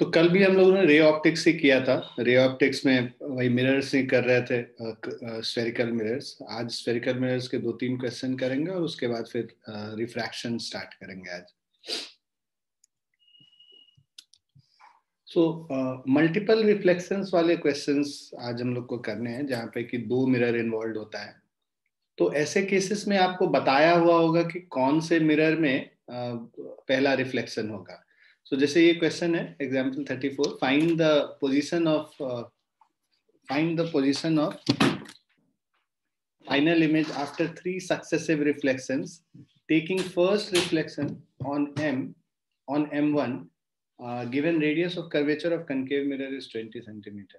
तो कल भी हम लोगों ने रे ऑप्टिक्स ही किया था। रे ऑप्टिक्स में वही मिरर्स ही कर रहे थे स्फेरिकल मिरर्स आज स्फेरिकल मिरर्स के दो तीन क्वेश्चन करेंगे और उसके बाद फिर रिफ्रैक्शन स्टार्ट करेंगे आज। सो मल्टीपल रिफ्लेक्शंस वाले क्वेश्चंस आज हम लोग को करने हैं जहाँ पे कि दो मिरर इन्वॉल्व होता है। तो ऐसे केसेस में आपको बताया हुआ होगा कि कौन से मिरर में uh, पहला रिफ्लेक्शन होगा। सो जैसे ये क्वेश्चन है example thirty four find the position of find the position of final image after three successive reflection taking first reflection on M on M one given radius of curvature of concave mirror is twenty centimetre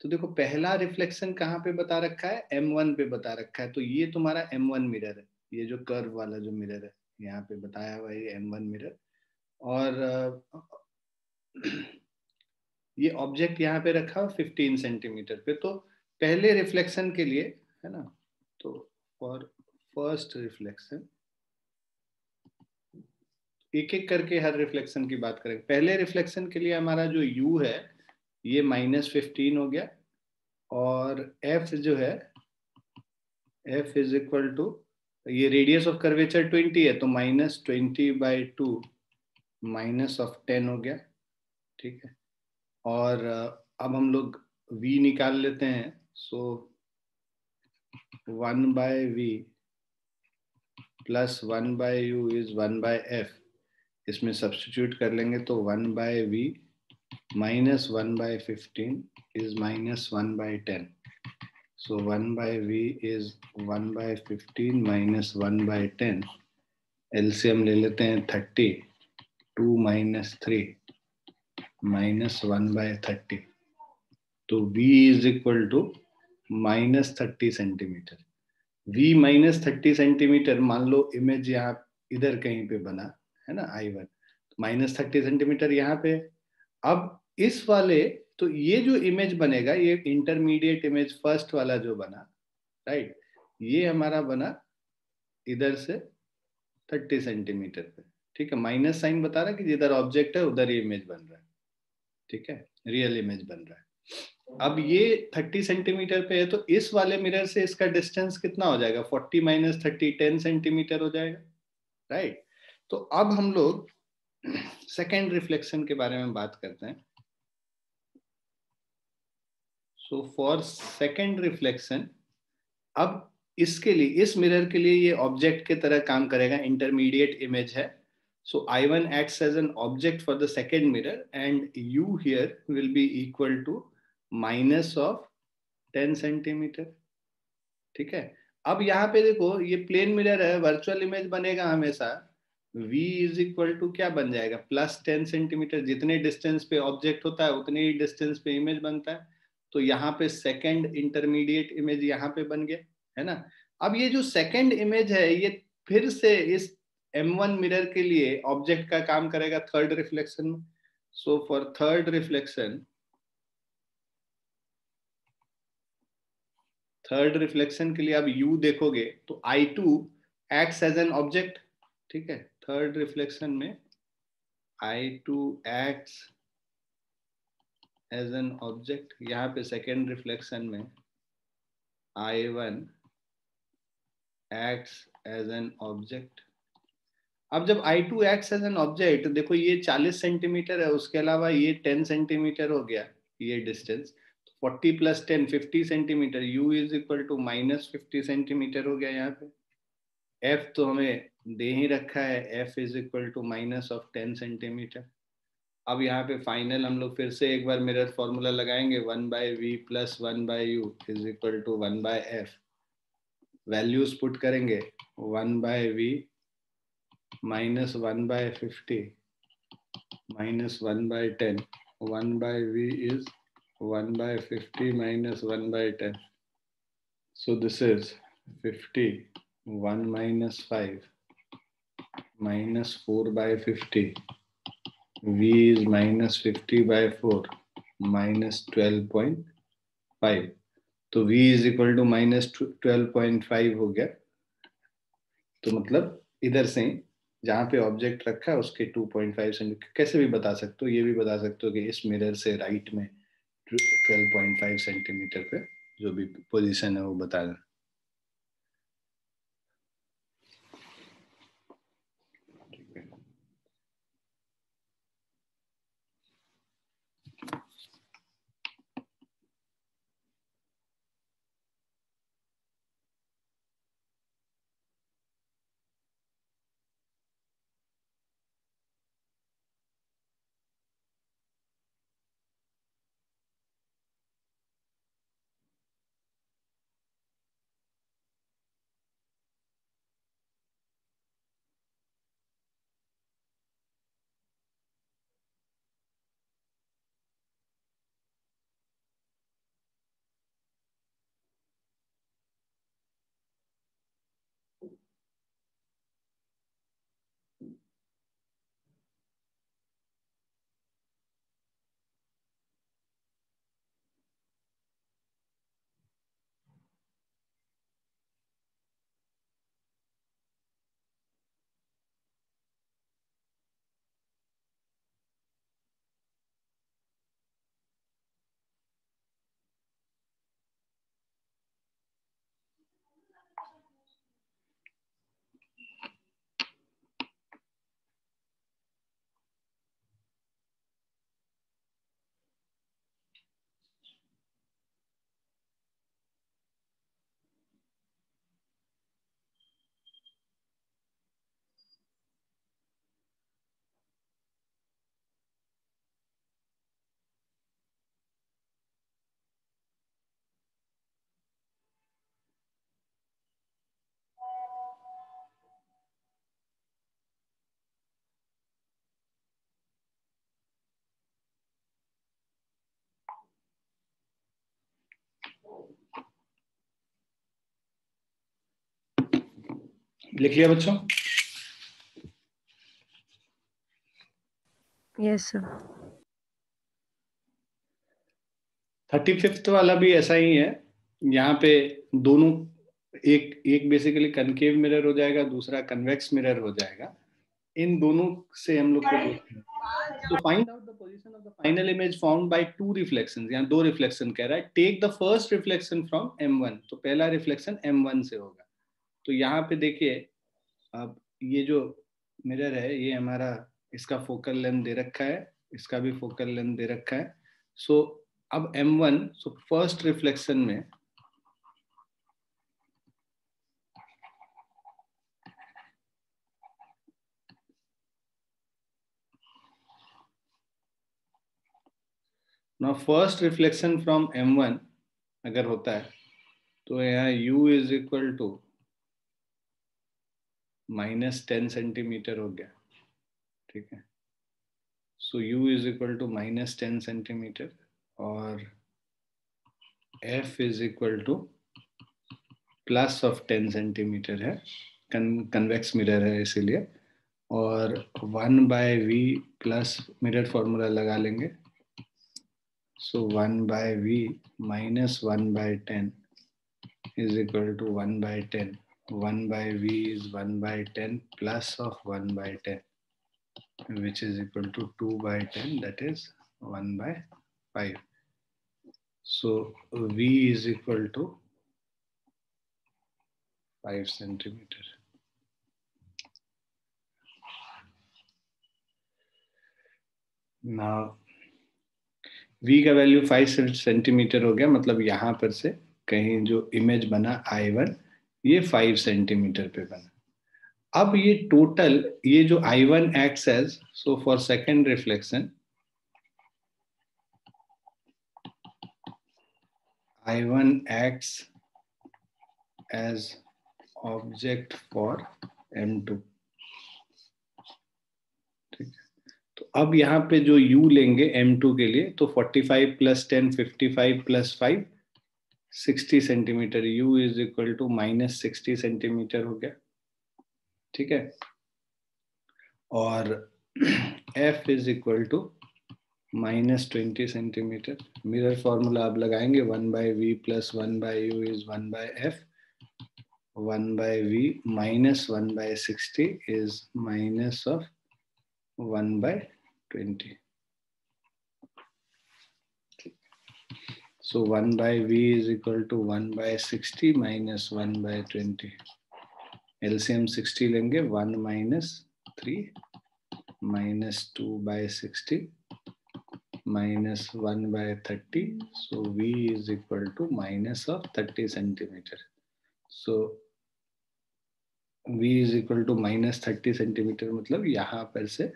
तो देखो, पहला reflection कहाँ पे बता रखा है? M one पे बता रखा है। तो ये तुम्हारा एम वन मिरर है। ये जो कर्व वाला जो मिरर है, यहाँ पे बताया हुआ है M1 मिरर मिररर और ये ऑब्जेक्ट यहाँ पे रखा फिफ्टीन सेंटीमीटर पे। तो पहले रिफ्लेक्शन के लिए, है ना? तो फॉर फ़र्स्ट रिफ्लेक्शन एक एक करके हर रिफ्लेक्शन की बात करेंगे पहले रिफ्लेक्शन के लिए हमारा जो u है, ये माइनस फिफ्टीन हो गया। और f जो है, f इज़ इक्वल टू ये रेडियस ऑफ़ कर्वेचर ट्वेंटी है तो minus twenty by two minus of ten हो गया, ठीक है? और अब हम लोग v निकाल लेते हैं so one by V plus one by U is one by F इसमें सब्सटीट्यूट कर लेंगे तो one by V minus one by fifteen is minus one by ten so one by V is one by fifteen minus one by ten LCM ले लेते हैं thirty two minus three minus one by thirty तो v is equal to minus thirty centimetre v minus thirty centimetre मान लो image यहाँ इधर कहीं पे बना, है ना I one minus thirty centimetre यहाँ पे। अब इस वाले तो ये जो इमेज बनेगा, ये इंटरमीडिएट इमेज फ़र्स्ट वाला जो बना राइट ये हमारा बना इधर से थर्टी सेंटीमीटर पे। ठीक है माइनस साइन बता रहा है कि जिधर ऑब्जेक्ट है, उधर ये इमेज बन रहा है। ठीक है रियल इमेज बन रहा है। अब ये 30 सेंटीमीटर पे है तो इस वाले मिरर से इसका डिस्टेंस कितना हो जाएगा? 40 माइनस थर्टी टेन सेंटीमीटर हो जाएगा राइट तो अब हम लोग सेकेंड रिफ्लेक्शन के बारे में बात करते हैं। सो फॉर सेकेंड रिफ्लेक्शन अब इसके लिए, इस मिरर के लिए ये ऑब्जेक्ट के तरह काम करेगा। इंटरमीडिएट इमेज है। So I1 acts as an object for the second mirror and U here will be equal to minus of 10 centimetre ठीक है? अब यहाँ पे देखो, ये प्लेन मिरर है वर्चुअल इमेज बनेगा हमेशा। V इज़ इक्वल टू क्या बन जाएगा? प्लस टेन सेंटीमीटर जितने डिस्टेंस पे ऑब्जेक्ट होता है, उतने ही डिस्टेंस पे इमेज बनता है। तो यहाँ पे सेकंड इंटरमीडिएट इमेज यहाँ पे बन गया, है ना? अब ये जो सेकंड इमेज है, ये फिर से इस M1 मिरर के लिए ऑब्जेक्ट का काम करेगा थर्ड रिफ्लेक्शन में। So for third reflection third reflection के लिए अब U देखोगे तो I2 acts as an object ठीक है? थर्ड रिफ्लेक्शन में I2 acts as an object यहाँ पे सेकेंड रिफ्लेक्शन में I1 acts as an object अब जब I two acts as an object देखो ये 40 सेंटीमीटर है, उसके अलावा ये 10 सेंटीमीटर हो गया, ये distance 40 plus 10 50 centimetre u is equal to minus fifty centimetre हो गया यहाँ पे. F तो हमें दे ही रखा है, f is equal to minus of 10 centimetre अब यहाँ पे फाइनल हम लोग फिर से एक बार मिरर फॉर्मूला लगाएँगे one by V plus one by U is equal to one by F values put करेंगे one by V minus 1 by 50 minus 1 by 10. 1 by V is 1 by 50 minus 1 by 10. So this is 50, 1 minus 5 minus 4 by 50. V is minus 50 by 4 minus 12.5. तो v is equal to minus twelve point five हो गया तो मतलब इधर से जहाँ पे object रखा है, उसके 2.5 सेंटीमीटर कैसे भी बता सकते हो, ये भी बता सकते हो कि इस मिरर से राइट में 12.5 सेंटीमीटर पे जो भी पोजीशन है वो बता दें लिख लिया बच्चों? यस सर थर्टी फिफ्थ वाला भी ऐसा ही है। यहाँ पे दोनों एक एक बेसिकली कनकेव मिरर हो जाएगा दूसरा कन्वेक्स मिरर हो जाएगा। इन दोनों से हम लोग को तो find out the position of the final image found by two reflections यहाँ दो रिफ्लेक्शन कह रहा है। Take the first reflection from m1 तो पहला रिफ्लेक्शन m1 से होगा। तो यहाँ पे देखिए अब ये जो मिरर है ये हमारा इसका फोकल लेंथ दे रखा है इसका भी फोकल लेंथ दे रखा है। सो so, अब M1 सो फ़र्स्ट रिफ्लेक्शन में now first reflection from M1 अगर होता है तो यहाँ U is equal to minus ten centimetre हो गया, ठीक है? So U is equal to minus ten centimetre और F is equal to plus of ten centimetre है कन्वेक्स मिरर है इसीलिए। और one by V plus mirror formula लगा लेंगे। So one by V minus one by ten is equal to one by ten. 1 by v is 1 by 10 plus of 1 by 10 which is equal to 2 by 10 that is 1 by 5 so v is equal to 5 centimeter now v का value 5 centimetre हो गया मतलब यहाँ पर से कहीं जो image बना i1 ये फाइव सेंटीमीटर पे बना। अब ये टोटल ये जो I one acts as so for second reflection I one acts as object for M two तो अब यहाँ पे जो u लेंगे m2 के लिए तो 45 plus ten fifty five plus five sixty centimetre, u is equal to minus sixty centimetre हो गया। ठीक है? और f is equal to minus twenty centimetre. Mirror formula आप लगाएँगे one by V plus one by U is one by F 1 by V minus 1 by 60 is minus of 1 by 20. So 1 by V is equal to 1 by 60 minus 1 by 20. LCM 60 लेंगे 1 minus 3 minus 2 by 60 minus 1 by 30. So V is equal to minus of 30 centimeter. So V is equal to minus 30 centimeter मतलब यहाँ पर से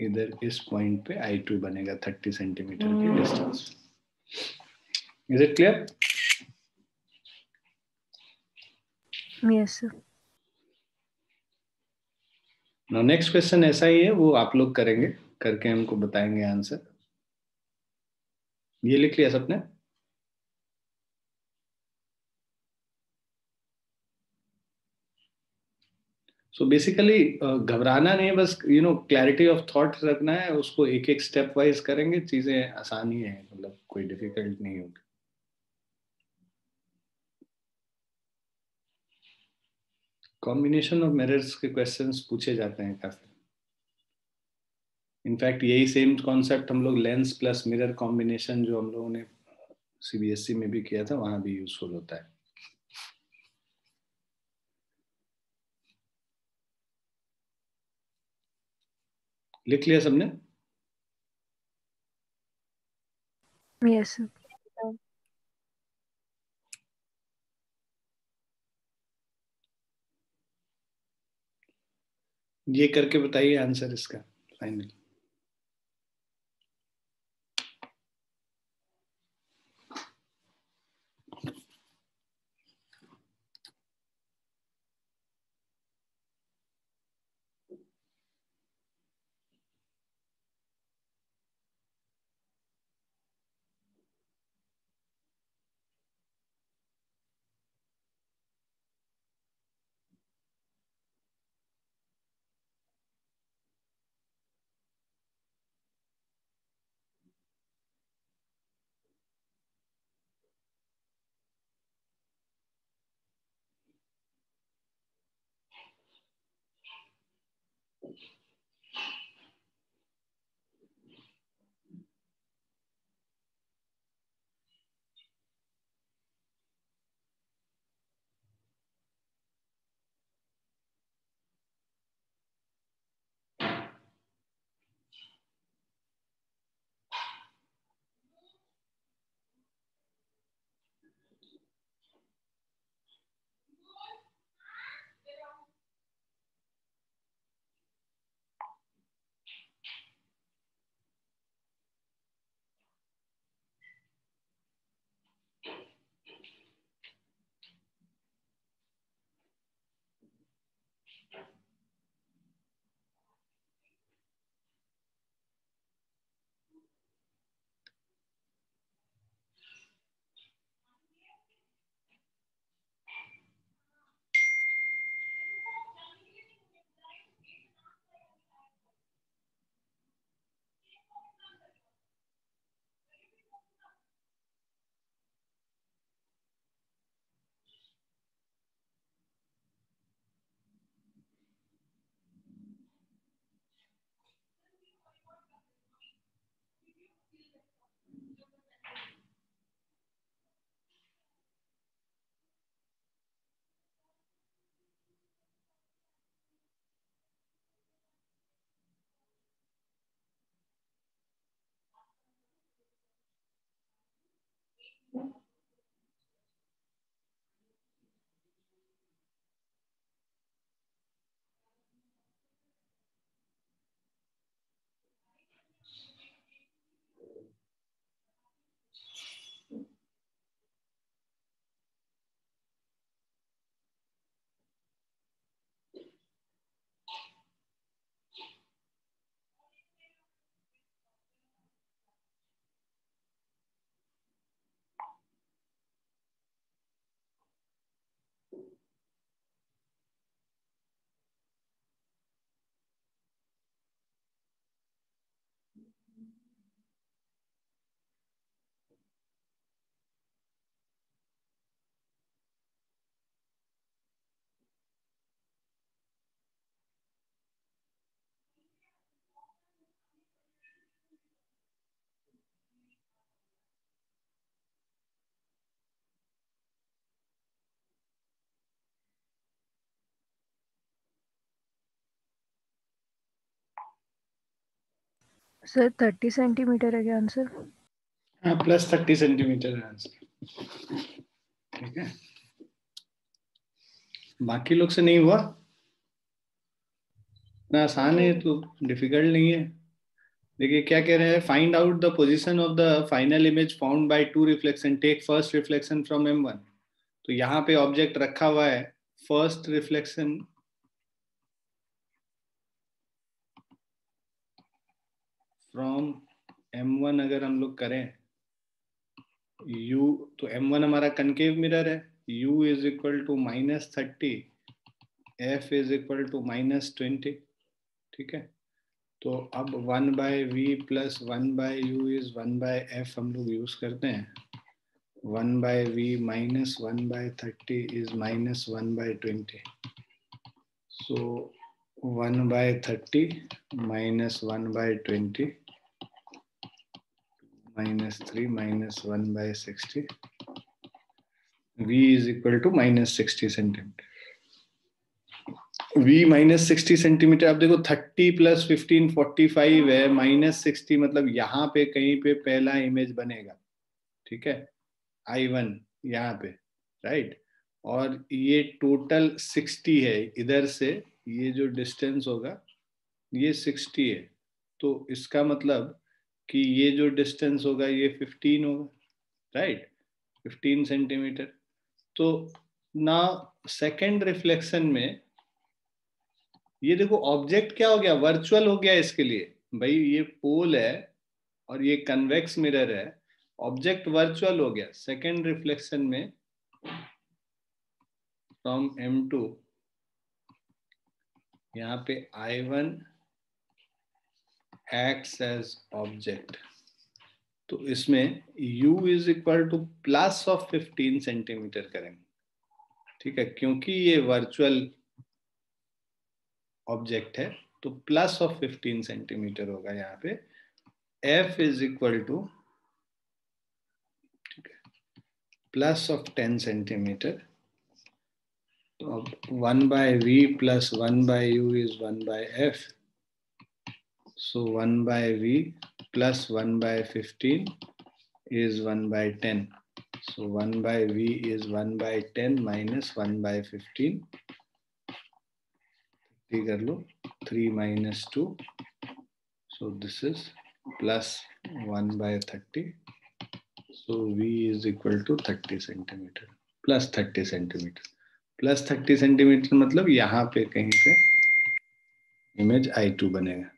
इधर इस point पे I2 बनेगा 30 centimetre की distance is it clear yes next question ऐसा ही है वो आप लोग करेंगे करके हमको बताएँगे आंसर ये लिख लिया सबने? सो बेसिकली घबराना नहीं बस you know clarity of thought रखना है, उसको एक एक स्टेप वाइज करेंगे, चीज़ें आसानी है मतलब कोई डिफ़िकल्ट नहीं होगी। कॉम्बिनेशन ऑफ़ मिरर्स के क्वेश्चंस पूछे जाते हैं काफ़ी। इनफैक्ट यही सेम कॉन्सेप्ट हम लोग लेंस प्लस मिरर कॉम्बिनेशन जो हम लोगों ने सीबीएसई में भी किया था, वहाँ भी यूजफुल होता है। लिख लिया सबने? Yes, ये करके बताइए आंसर इसका final Sir thirty centimetre है क्या आंसर प्लस थर्टी सेंटीमीटर है आंसर ठीक है। बाकी लोग से नहीं हुआ? ना आसान है तो डिफ़िकल्ट नहीं है। देखिए, क्या कह रहे हैं find out the position of the final image found by two reflection take first reflection from M one तो यहाँ पे ऑब्जेक्ट रखा हुआ है first reflection from M one अगर हम लोग करें, u तो m1 हमारा कनकेव मिरर है। U is equal to minus thirty F is equal to minus twenty ठीक है? तो अब one by V plus one by U is one by F हम लोग यूज़ करते हैं। One by V minus one by thirty is minus one by twenty so one by thirty minus one by twenty minus 3 minus 1 by 60 v is equal to minus 60 centimetre v minus sixty centimetre आप देखो thirty plus fifteen forty five है minus sixty मतलब यहाँ पे, कहीं पे पहला image बनेगा। ठीक है? आई वन यहाँ पे राइट और ये टोटल सिक्सटी है, इधर से ये जो डिस्टेंस होगा, ये सिक्सटी है। तो इसका मतलब कि ये जो डिस्टेंस होगा, ये 15 होगा राइट 15 सेंटीमीटर तो ना सेकंड रिफ्लेक्शन में ये देखो ऑब्जेक्ट क्या हो गया? वर्चुअल हो गया इसके लिए। भाई, ये पोल है और ये कन्वेक्स मिरर है। ऑब्जेक्ट वर्चुअल हो गया। सेकंड रिफ्लेक्शन में फ्रॉम एम टू यहाँ पे I one acts as object. तो इसमें u is equal to plus of 15 centimetre करेंगे। ठीक है? क्योंकि ये वर्चुअल ऑब्जेक्ट है तो प्लस ऑफ़ 15 सेंटीमीटर होगा यहाँ पे। f इज़ इक्वल टू ठीक है प्लस ऑफ़ 10 सेंटीमीटर तो अब one by V plus one by U is one by F So 1 by V plus 1 by 15 is 1 by 10. So 1 by V is 1 by 10 minus 1 by 15. कर लो 3 minus 2. So this is plus 1 by 30. So V is equal to 30 centimeter. Plus 30 centimeter. Plus 30 centimetre मतलब यहाँ पे कहीं पे image I2 बनेगा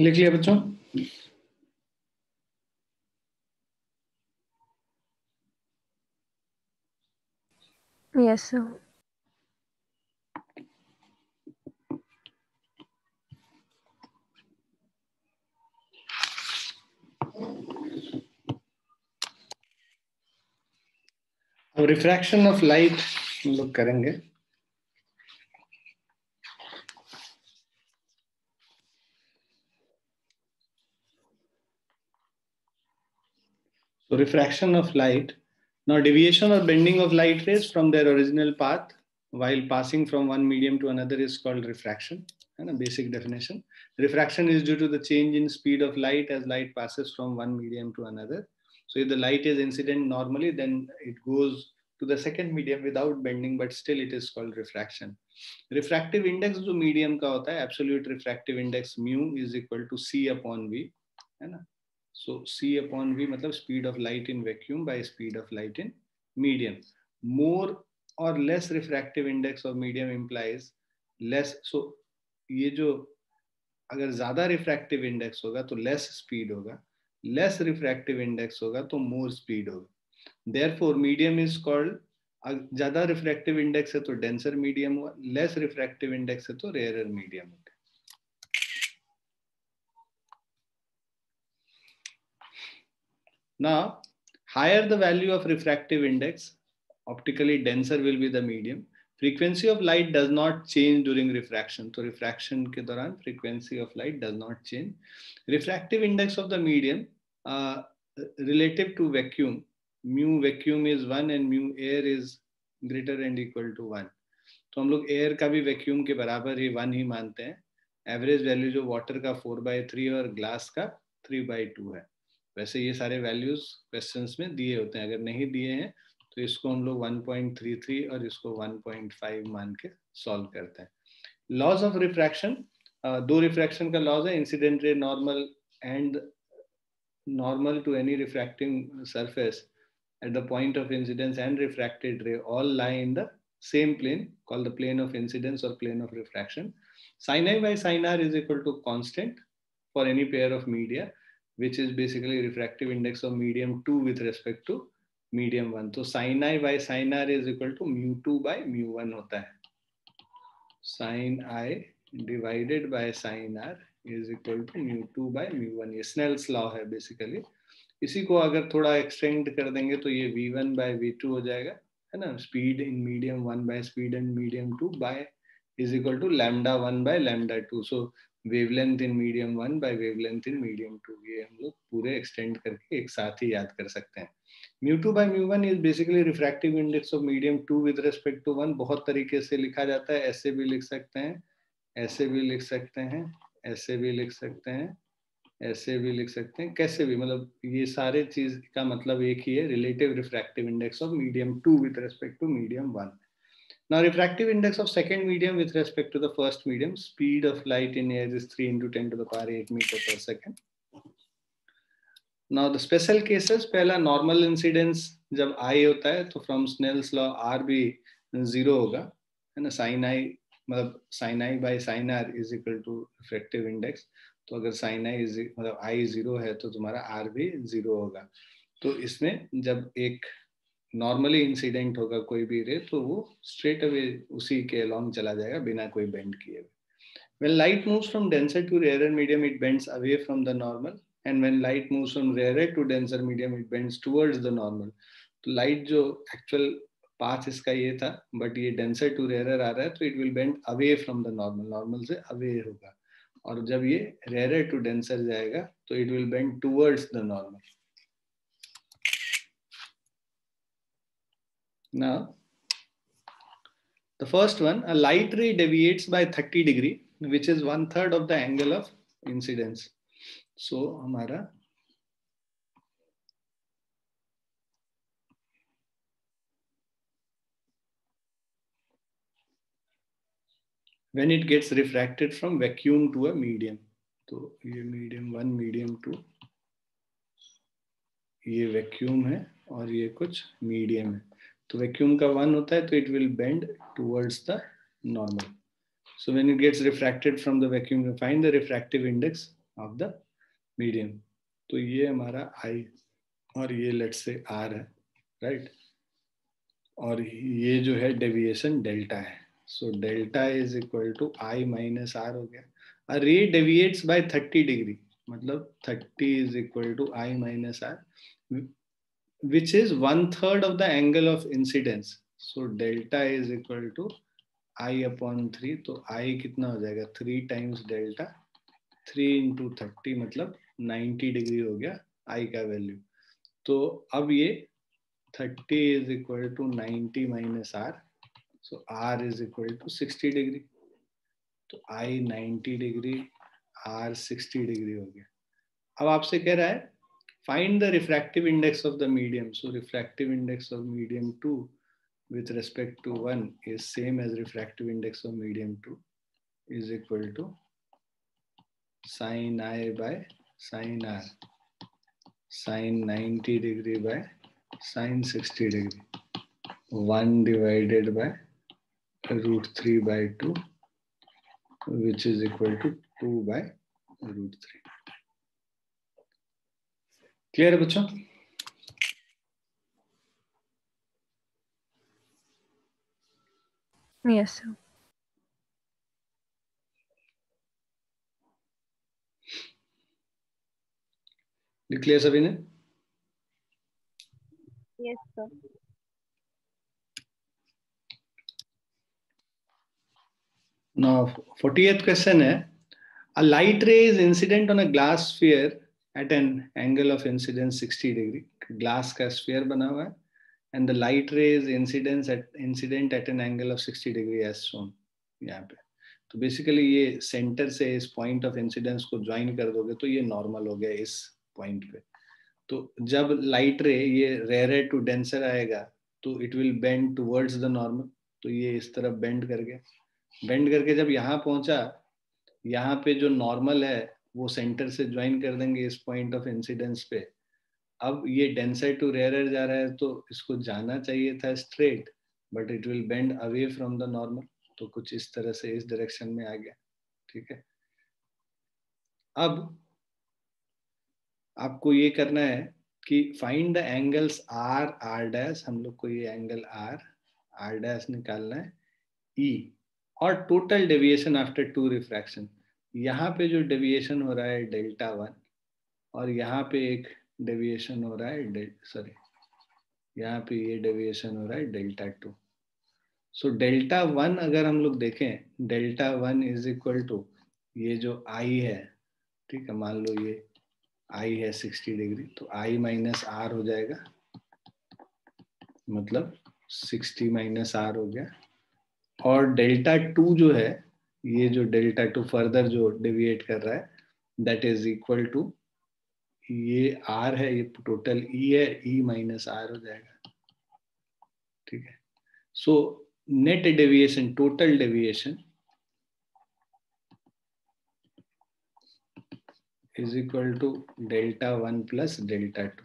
लिख लिया बच्चों। यस अब रिफ्रैक्शन ऑफ़ लाइट हम लोग करेंगे। refraction of light. Now deviation or bending of light rays from their original path while passing from one medium to another is called refraction. And a basic definition. Refraction is due to the change in speed of light as light passes from one medium to another. So if the light is incident normally, then it goes to the second medium without bending, but still it is called refraction. Refractive index जो medium का होता है absolute refractive index mu is equal to c upon v है ना so, c upon v मतलब speed of light in vacuum by speed of light in medium. More or less refractive index of medium implies less. So ये जो अगर ज़्यादा refractive index होगा तो less speed होगा लेस रिफ्रैक्टिव इंडेक्स होगा तो मोर स्पीड होगा therefore medium is called ज़्यादा रिफ्रैक्टिव इंडेक्स है तो डेंसर मीडियम हुआ लेस रिफ्रैक्टिव इंडेक्स है तो रेयर मीडियम होगा Now, higher the value of refractive index, optically denser will be the medium. Frequency of light does not change during refraction. So refraction ke daran frequency of light does not change. Refractive index of the medium uh, relative to vacuum, mu vacuum is one and mu air is greater and equal to one. तो हम लोग air का भी vacuum के बराबर ही one ही मानते हैं एवरेज वैल्यू जो वाटर का फोर बाई थ्री और ग्लास का थ्री बाई टू है वैसे ये सारे वैल्यूज़ क्वेश्चन में दिए होते हैं। अगर नहीं दिए हैं तो इसको हम लोग 1.33 और इसको 1.5 मान के सॉल्व करते हैं। लॉज ऑफ़ रिफ्रैक्शन दो रिफ्रैक्शन का लॉज है incident ray normal and normal to any refracting surface at the point of incidence and refracted ray all lie in the same plane call the plane of incidence और plane of refraction sine I by sine R is equal to constant for any pair of media which is basically refractive index of medium 2 with respect to medium 1. So sin i by sin r is equal to mu 2 by mu 1 hota hai. Sin i divided by sin r is equal to mu 2 by mu 1. ये Snell's law है basically. इसी को अगर थोड़ा extend कर देंगे तो ये v1 by v2 हो जाएगा है ना speed in medium one by speed in medium two by is equal to lambda one by lambda two so wavelength in medium one by wavelength in medium two ये हम लोग पूरे extend करके एक साथ ही याद कर सकते हैं। Mu two by mu one is basically refractive index of medium two with respect to one बहुत तरीके से लिखा जाता है। ऐसे भी लिख सकते हैं। ऐसे भी लिख सकते हैं। ऐसे भी लिख सकते हैं। ऐसे भी लिख सकते हैं। कैसे भी मतलब ये सारे चीज़ का मतलब एक ही है। Relative refractive index of medium two with respect to medium one Now refractive index of second medium with respect to the first medium, speed of light in air is 3 into 10 to the power 8 meter per second. Now the special cases, पहला normal incidence जब I होता है तो from Snell's law R भी zero होगा है ना sin I मतलब sin I by sin R is equal to refractive index तो अगर sin I मतलब I zero है तो तुम्हारा R भी zero होगा तो इसमें जब एक नॉर्मली इंसिडेंट होगा कोई भी रे तो वो स्ट्रेट अवे उसी के अलॉन्ग चला जाएगा बिना कोई बेंड किए when light moves from denser to rarer medium, it bends away from the normal, and when light moves from rarer to denser medium, it bends towards the normal. तो light जो actual path इसका ये था but ये denser to rare आ रहा है तो it will bend away from the normal normal से अवे होगा। और जब ये रेयर टू डेंसर जाएगा तो it will bend towards the normal Now, the first one, a light ray deviates by 30 degree, which is one third of the angle of incidence. So, हमारा when it gets refracted from vacuum to a medium. तो ये medium one, medium two, ये vacuum है और ये कुछ medium है. तो वैक्यूम का वन होता है तो it will bend towards the normal so when it gets refracted from the vacuum, you find the refractive index of the medium. तो ये हमारा I और ये लेट्स से R है राइट और ये जो है डेविएशन डेल्टा है. So delta is equal to I minus R हो गया. रे डेविएट्स बाय 30 डिग्री मतलब 30 is equal to I minus R which is one third of the angle of incidence. So delta is equal to i upon three तो i कितना हो जाएगा? Three times delta three into thirty मतलब ninety degree हो गया i का value तो अब ये thirty is equal to ninety minus R so R is equal to sixty degree तो I ninety degree R sixty degree हो गया. अब आपसे कह रहा है find the refractive index of the medium. So refractive index of medium 2 with respect to 1 is same as refractive index of medium 2 is equal to sine i by sine r sine 90 degree by sine 60 degree 1 divided by root 3 by 2 which is equal to 2 by root 3 clear है बच्चों Yes, sir. लिख लिया सभी ने Yes, sir. Now, 40th question है a light ray is incident on a glass sphere at an angle of incidence 60 degree. Glass का sphere बना हुआ है the light ray is incidence at, incident at an angle of 60 degree as shown यहाँ पे तो basically ये centre से इस पॉइंट ऑफ़ इंसिडेंस को ज्वाइन कर दोगे तो ये नॉर्मल हो गया इस पॉइंट पे। तो जब लाइट रे ये रेयर टू डेंसर आएगा तो it will bend towards the normal तो ये इस तरफ़ बेंड कर गया। बेंड करके जब यहाँ पहुँचा, यहाँ पे जो नॉर्मल है वो सेंटर से ज्वाइन कर देंगे इस पॉइंट ऑफ़ इंसिडेंस पे। अब ये डेंसर टू रेयर जा रहा है तो इसको जाना चाहिए था straight but it will bend away from the normal तो कुछ इस तरह से इस डायरेक्शन में आ गया ठीक है? अब आपको ये करना है कि find the angles R R dash हम लोग को ये एंगल आर आर डैश निकालना है ई e, और total deviation after two refraction यहाँ पे जो डेविएशन हो रहा है डेल्टा वन और यहाँ पे एक डेविएशन हो रहा है सॉरी यहाँ पे ये डेविएशन हो रहा है delta two so delta one अगर हम लोग देखें delta one is equal to ये जो आई है, ठीक है, मान लो ये आई है सिक्सटी डिग्री तो आई माइनस आर हो जाएगा। मतलब सिक्सटी माइनस आर हो गया। और डेल्टा टू जो है ये जो डेल्टा टू फर्दर जो डेविएट कर रहा है दैट इज़ इक्वल टू ये आर है ये टोटल ई e है ई माइनस आर हो जाएगा। ठीक है? So net deviation total deviation is equal to delta one plus delta two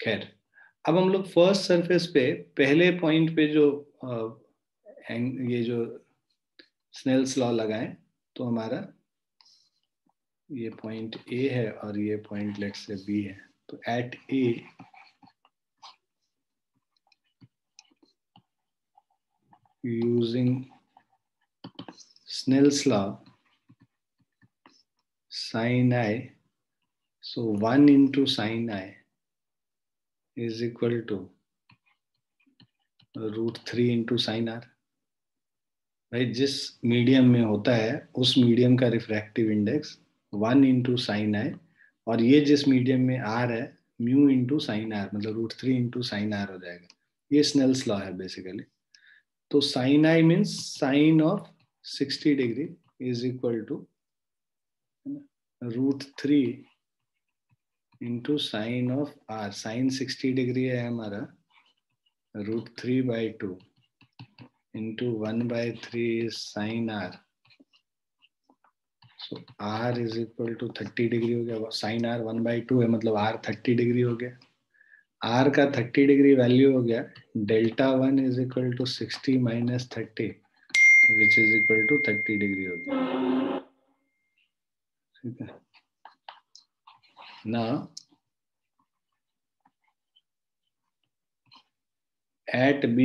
खैर अब हम लोग फ़र्स्ट सरफेस पे पहले पॉइंट पे जो आ, ये जो स्नेल्स लॉ लगाएँ तो हमारा ये पॉइंट ए है और ये पॉइंट लेट से बी है। तो at A using Snell's law sine I so one into sine I is equal to root three into sine R भाई जिस मीडियम में होता है, उस मीडियम का refractive index one into sine I और ये जिस मीडियम में आर है म्यू इंटू साइन आर मतलब root three into sine R हो जाएगा। ये स्नेल्स लॉ है बेसिकली तो sine I means sine of sixty degree is equal to root three into sine of R sine sixty degree है हमारा root three by two into 1 by 3 is sine r. So, r is equal to 30 degree हो गया। Sine r 1 by 2 है मतलब r 30 degree हो गया। r का 30 degree value हो गया। Delta one is equal to 60 minus thirty which is equal to 30 degree हो गया। ठीक है। ना at b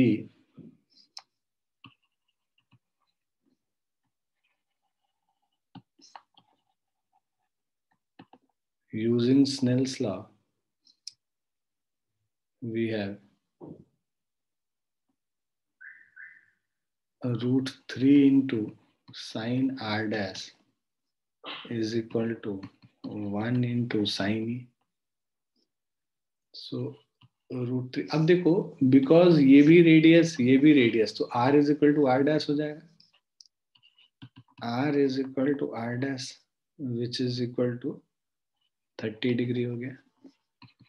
using Snell's law, we have root 3 into sine r dash is equal to 1 into sine e. So root three अब देखो because ये भी radius ये भी रेडियस तो R is equal to R dash हो जाएगा R is equal to R dash which is equal to thirty degree हो गया।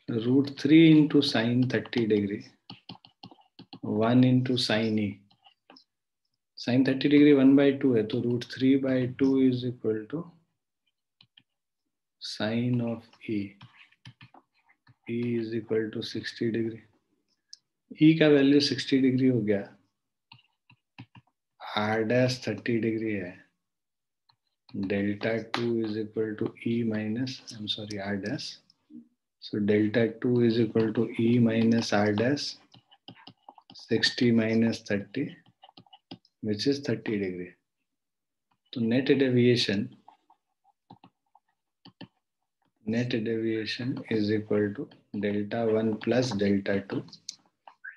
Root three into sine thirty degree. One into sine E. Sine thirty degree one by two है तो root three by two is equal to sine of E is equal to sixty degree. E का value sixty degree हो गया। R dash thirty degree है। delta 2 is equal to E minus, I'm sorry, R dash. So delta 2 is equal to E minus R dash 60 minus 30, which is 30 degree. So net deviation, net deviation is equal to delta 1 plus delta 2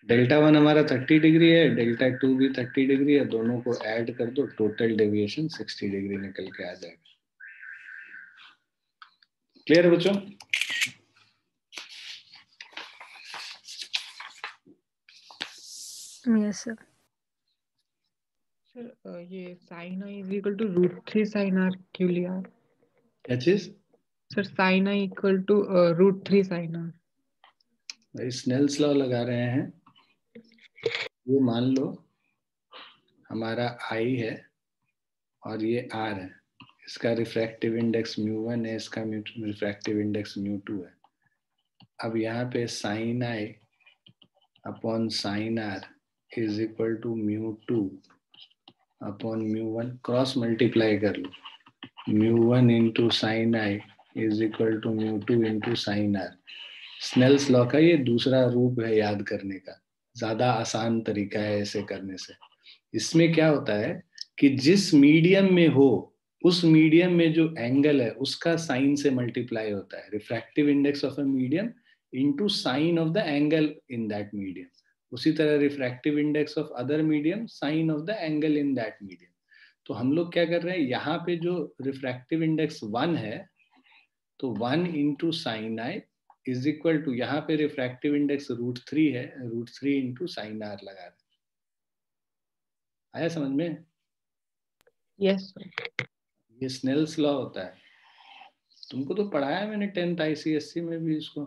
delta one हमारा 30 degree है delta two भी 30 degree है दोनों को add कर दो total deviation 60 degree निकल के आ जाएगा। क्लियर है बच्चों यस सर सर ये sine i is equal to root three sine r क्यों लिया? क्या चीज़? Sir sine i equal to root three sine r भाई स्नेल्स लॉ लगा रहे हैं। ये मान लो हमारा आई है और ये आर है। इसका रिफ्रैक्टिव इंडेक्स म्यू वन है, इसका रिफ्रैक्टिव इंडेक्स म्यू टू है। अब यहाँ पे sine I upon sine R is equal to mu two upon mu one cross multiply कर लो। Mu one into sine I is equal to mu two into sine R Snell's law का ये दूसरा रूप है याद करने का। ज़्यादा आसान तरीका है ऐसे करने से। इसमें क्या होता है कि जिस मीडियम में हो, उस मीडियम में जो एंगल है, उसका साइन से मल्टीप्लाई होता है। Refractive index of a medium into sine of the angle in that medium उसी तरह refractive index of other medium sine of the angle in that medium तो हम लोग क्या कर रहे हैं, यहाँ पे जो रिफ्रैक्टिव इंडेक्स वन है तो one into sine I is equal to यहाँ पे रिफ्रैक्टिव इंडेक्स रूट थ्री है root three into sine R लगा रहे आया समझ में? यस ये स्नेल्स लॉ होता है। तुमको तो पढ़ाया मैंने टेंथ आईसीएससी में भी इसको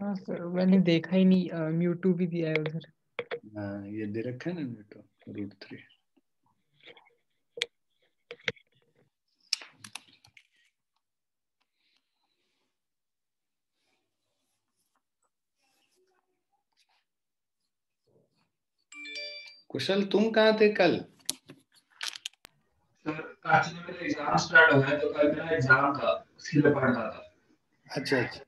हाँ सर मैंने देखा ही नहीं म्यू टू भी दिया है उधर। हाँ ये दे रखा है ना mu two root three Kushal तुम कहाँ थे कल? सर आज मेरा एग्ज़ाम स्टार्ट हो गया तो कल मेरा एग्ज़ाम था उसी में पढ़ रहा था। अच्छा अच्छा।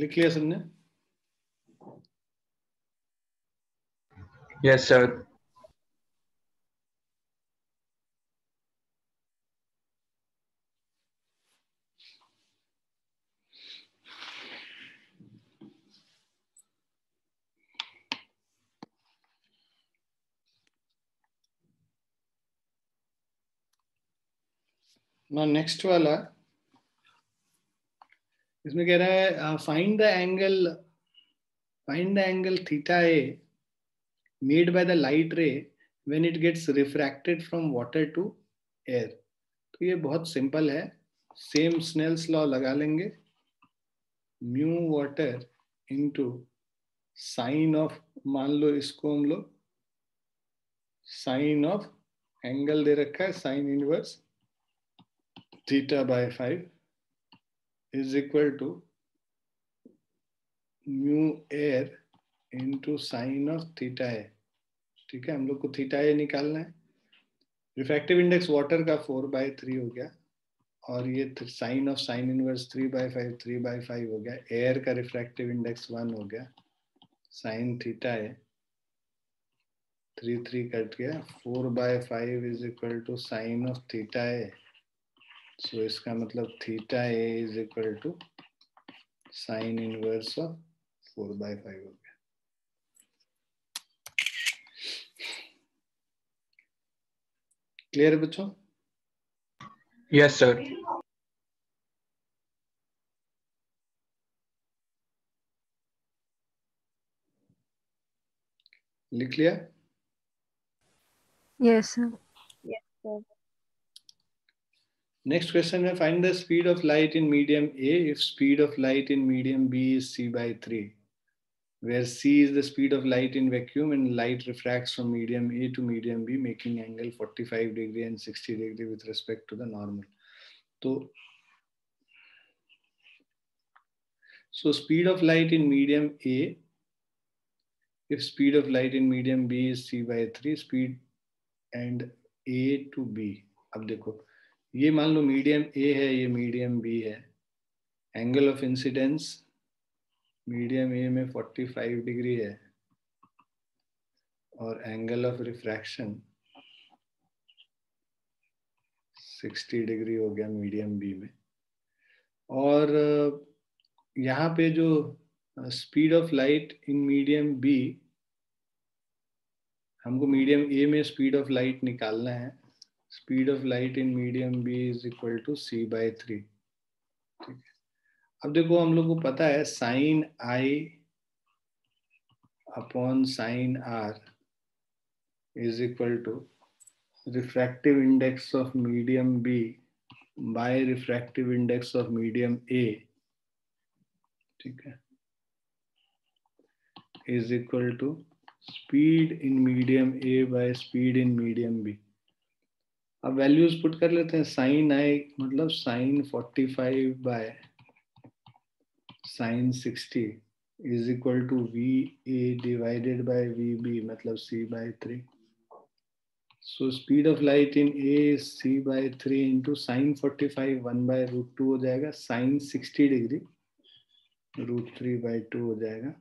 लिख लिया सबने यस सर ना नेक्स्ट वाला इसमें कह रहा है find the angle find the angle theta A made by the light ray when it gets refracted from water to air तो ये बहुत सिंपल है। सेम स्नेल्स लॉ लगा लेंगे। Mu water into sine of मान लो इसको हम लोग साइन ऑफ़ एंगल दे रखा है sine inverse theta by five is equal to mu air into sine of theta A ठीक है? हम लोग को थीटा ए निकालना है। रिफ्रैक्टिव इंडेक्स वाटर का फोर बाय थ्री हो गया। और ये sine of sine inverse three by five three by five हो गया। एयर का रिफ्रैक्टिव इंडेक्स वन हो गया। Sine theta A three three cut गया। Four by five is equal to sine of theta A so so, इसका मतलब theta A is equal to sine inverse of four by five हो गया। Clear बच्चों? Yes sir लिख लिया? Yes, sir. Next question है find the speed of light in medium A if speed of light in medium B is c by 3 where c is the speed of light in vacuum and light refracts from medium A to medium B making angle 45 degree and 60 degree with respect to the normal. So, so speed of light in medium A if speed of light in medium B is c by 3 speed and A to B अब देखो ये मान लो medium A है, ये medium B है। Angle of incidence medium A में 45 degree है। और एंगल ऑफ़ रिफ्रैक्शन 60 डिग्री हो गया मीडियम बी में। और यहाँ पे जो speed of light in medium B हमको मीडियम ए में स्पीड ऑफ़ लाइट निकालना है। Speed of light in medium B is equal to C by three. ठीक है। अब देखो, हम लोग को पता है, sine I upon sine R is equal to refractive index of medium B by refractive index of medium A. ठीक है। Is equal to speed in medium A by speed in medium B. अब values put कर लेते हैं sine आई मतलब sine 45 by sine 60 is equal to V A divided by V B मतलब C by three so speed of light in A C by three into sine forty five one by root two हो जाएगा sine sixty degree root three by two हो जाएगा.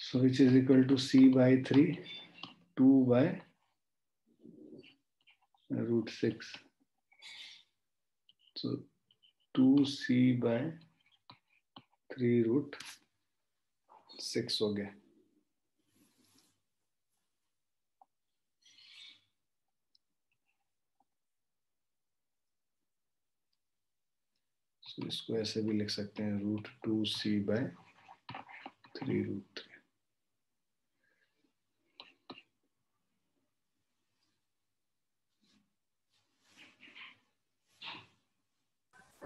So which is equal to c by 3 2 by root 6 so 2c by 3 root 6 हो गया। इसको ऐसे भी लिख सकते हैं, root two C by three root. Three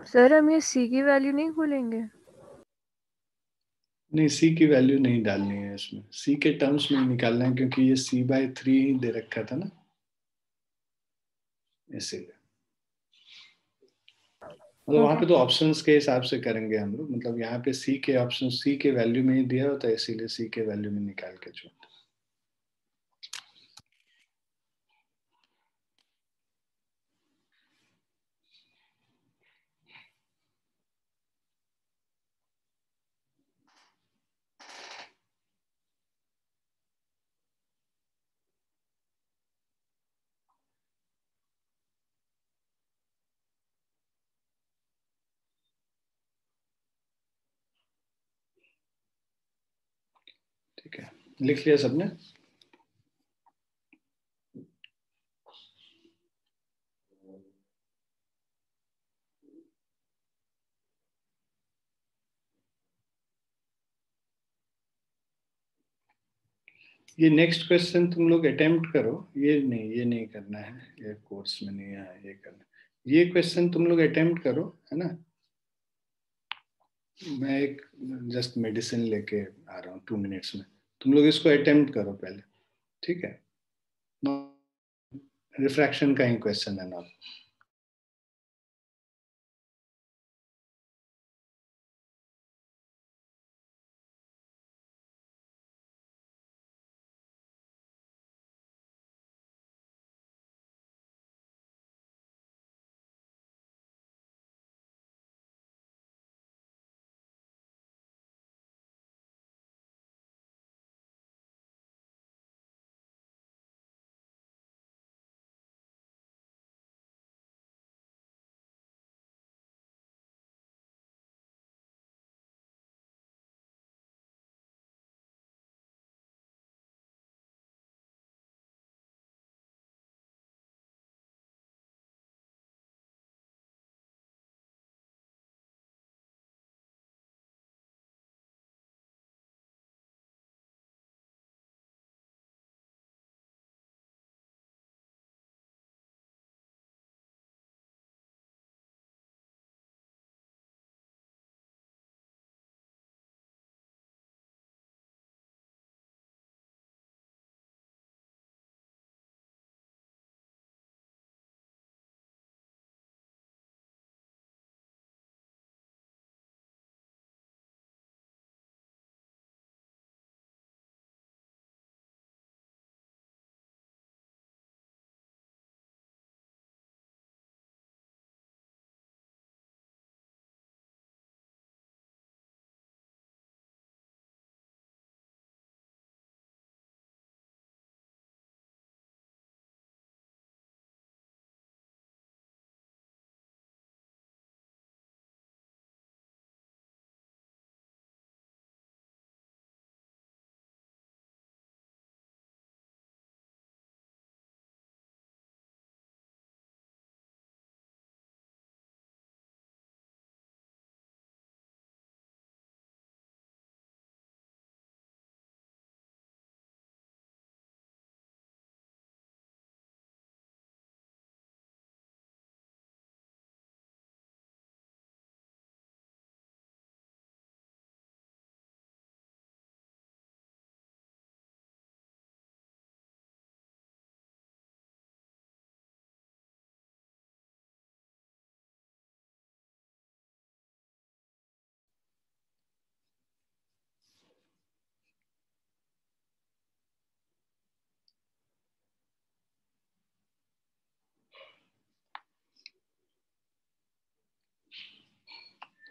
sir, हम ये सी की वैल्यू नहीं खोलेंगे? नहीं सी की वैल्यू नहीं डालनी है इसमें। सी के टर्म्स में निकालना है, क्योंकि ये सी बाय थ्री ही दे रखा था ना। इसीलिए। मतलब वहाँ पे तो ऑप्शंस के हिसाब से करेंगे हम लोग। मतलब यहाँ पे सी के ऑप्शन सी के वैल्यू में ही दिया होता है, इसीलिए सी के वैल्यू में निकाल के छोड़ ठीक है लिख लिया सबने? ये नेक्स्ट क्वेश्चन तुम लोग अटेम्प्ट करो। ये नहीं ये नहीं करना है। ये कोर्स में नहीं है, ये करना ये क्वेश्चन तुम लोग अटेम्प्ट करो, है ना? मैं एक जस्ट मेडिसिन लेके आ रहा हूँ टू मिनट्स में। तुम लोग इसको अटेम्प्ट करो पहले ठीक है? रिफ्रैक्शन का ही क्वेश्चन है ना।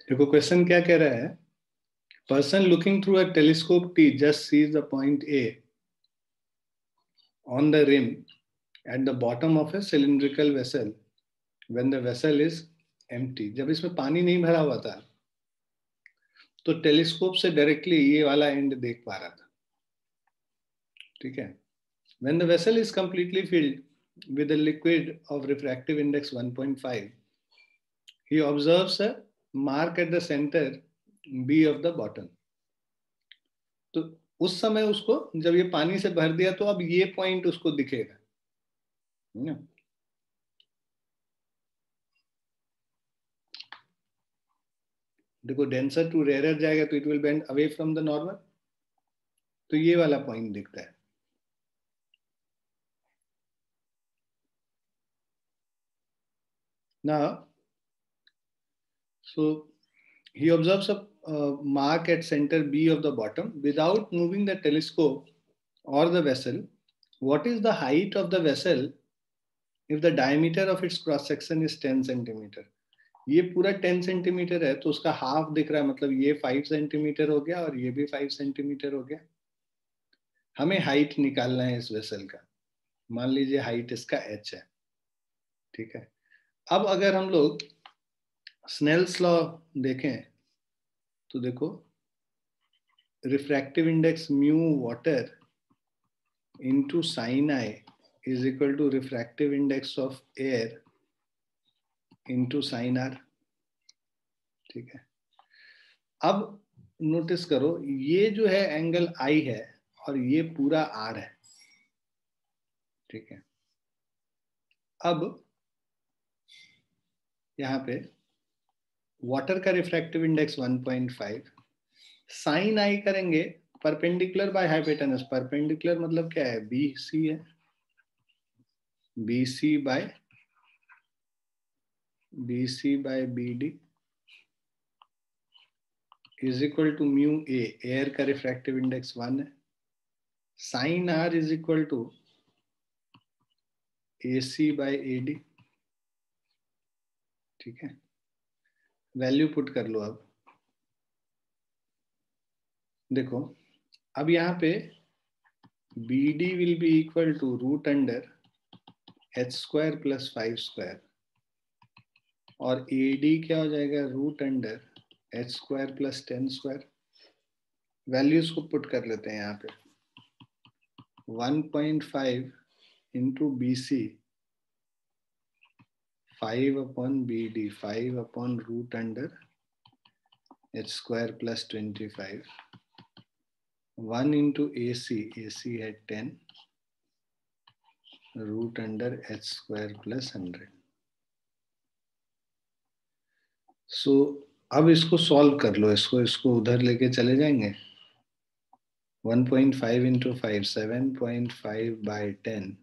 देखो क्वेश्चन क्या कह रहा है? Person looking through a telescope T just sees the point A on the rim at the bottom of a cylindrical vessel when the vessel is empty जब इसमें पानी नहीं भरा हुआ था तो टेलीस्कोप से डायरेक्टली ये वाला एंड देख पा रहा था। ठीक है? When the vessel is completely filled a liquid of refractive index 1.5 he observes a mark at the centre B of the bottom. तो उस समय उसको जब ये पानी से भर दिया तो अब ये पॉइंट उसको दिखेगा। ना? देखो डेंसर टू रेयर जाएगा तो it will bend away from the normal तो ये वाला पॉइंट दिखता है। Now, so he observes a uh, mark at center B of the bottom without moving the telescope or the vessel. What is the height of the vessel if the diameter of its cross section is 10 centimeter? ये पूरा 10 centimetre है तो उसका half दिख रहा है मतलब ये 5 सेंटीमीटर हो गया और ये भी 5 सेंटीमीटर हो गया हमें हाइट निकालना है इस वेसल का मान लीजिए हाइट इसका h है ठीक है अब अगर हम लोग स्नेल्स लॉ देखें तो देखो refractive index mu water into sine I is equal to refractive index of air into sine R ठीक है? अब नोटिस करो, ये जो है एंगल आई है और ये पूरा आर है। ठीक है? अब यहाँ पे वाटर का रिफ्रैक्टिव इंडेक्स 1.5 साइन आई करेंगे परपेंडिकुलर बाय हाइपोटेनस परपेंडिकुलर मतलब क्या है? बी सी है। B C by B C by B D is equal to mu A air का रिफ्रैक्टिव इंडेक्स वन है। Sine R is equal to A C by A D ठीक है? Value put कर लो अब। देखो, अब यहाँ पे B D will be equal to root under H square plus five square और ए डी क्या हो जाएगा? Root under H square plus ten square values को पुट कर लेते हैं यहाँ पे। 1.5 five into B C five upon B D five upon root under H square plus twenty five 1 into AC, AC had 10 root under h square plus 100. So अब इसको solve कर लो इसको इसको उधर लेके चले जाएँगे। 1.5 point five into five seven point five by ten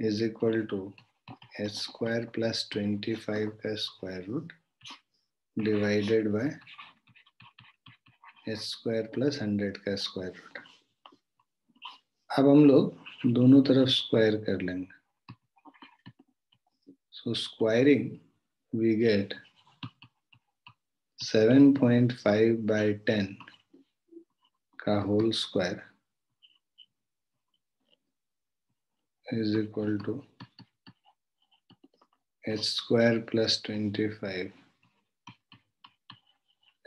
is equal to H square plus twenty five का square root divided by H square plus hundred का स्क्वायर रूट अब हम लोग दोनों तरफ़ स्क्वायर कर लेंगे। So squaring we get 7.5 by ten का whole square is equal to h square plus 25